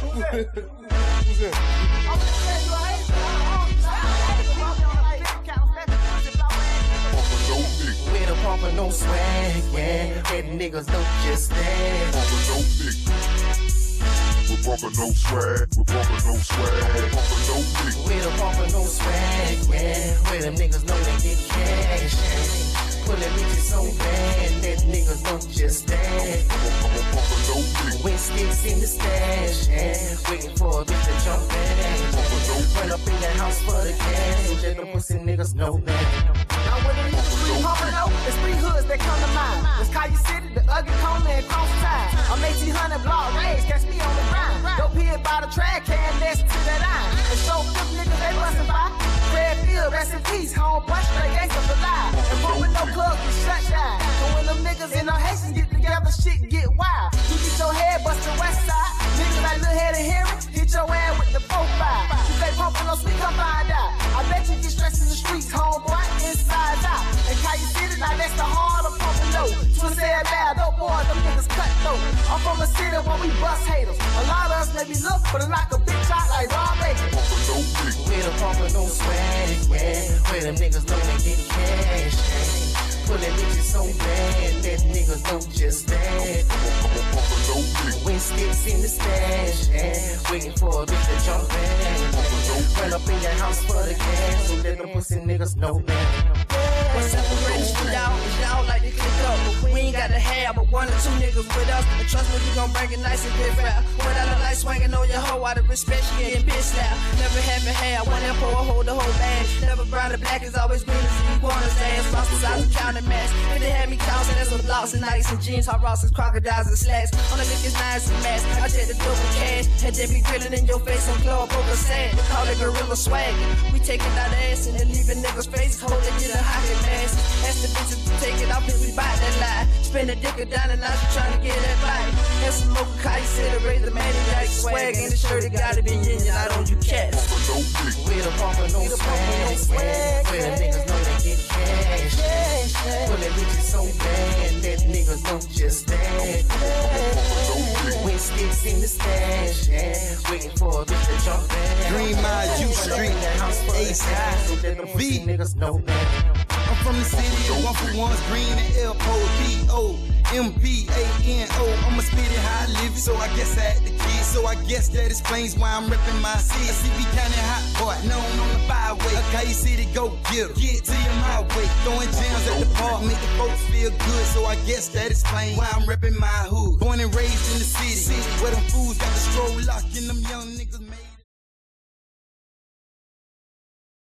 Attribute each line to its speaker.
Speaker 1: Who's that?
Speaker 2: With a pump no swag, yeah. That niggas don't just stand.
Speaker 3: Bumping no big. We're Pompano swag. We're Pompano swag. Bumping no big.
Speaker 2: With a Pompano swag, yeah. Where them niggas know they get cash. yeah. Pulling bitches so bad that niggas don't just stand. Sticks in the stash, yeah. Waiting for a bitch to jump in. Run up in the house for the cash. Let them pussy niggas know that.
Speaker 4: Now when the niggas free pumping out, it's three hoods that come to mind. It's Collier City, the ugly corner, and cross time. I'm 1800 block raised, catch me on the grind. Dope here by the track, can next to that iron. And show them niggas they bustin' by. Fred Field, rest in peace, home homeboy, straight gangsta for life. And Pompano clubs get shut down. And when them niggas in no Haitians get together, shit get wild. That's the heart of Pompano. Twist head bad, dope boys, them niggas cut though. I'm from a city where we bust haters. A lot of us maybe look, but it knock a bitch out like Rob
Speaker 3: no big.
Speaker 2: With a Pompano swag, yeah. Where them niggas know they get cash, yeah. Pulling bitches so bad that niggas don't just
Speaker 3: big.
Speaker 2: When sticks in the stash, yeah. Waiting for a bitch to jump in. Run up in your house for the cash, so let them pussy niggas know that.
Speaker 5: What separates from y'all y'all like to click up. But we ain't got to have but one or two niggas with us. And trust me, we gon' bring it nice and good rap. Without a light swinging on your hoe, out of respect, she getting bitch now. Never had hair, one and four, hold the whole bag. Never brown and black is always green as you wanna dance. Lost besides the counting mask. If they had me counting, there's some blocks and nights and jeans, hot rocks and crocodiles and slacks. On the niggas, nice and mask. I take the double cash. And then be grilling in your face and on club poker sand. We call it gorilla swag. We taking that ass and then leaving niggas face cold and get a hockey mask. Ask the bitches to take it off if we buy that lie. Spend a dick down and she trying to get that bite. And some kite said to raise the man and like swag in the shirt. It gotta be in on you cats.
Speaker 2: Them niggas know they get cash. Pulling bitches so bad that niggas don't just stand. When sticks in the stash, yeah. Waiting for a bitch to jump in.
Speaker 6: Green Mile, U Street, Ace High,
Speaker 2: So let them pussy
Speaker 6: V.
Speaker 2: niggas know that.
Speaker 6: I'm from the city of one for ones, green and L O D O M P A N O. I'ma spit it how I live it, so I guess I had the kid. So I guess that explains why I'm repping my city. Byway. Okay, city go get 'em. get to you my way. Throwing jams at the park, make the folks feel good. So I guess that explains why I'm repping my hood. Born and raised in the city, where them fools got the stroll lock and them young niggas made.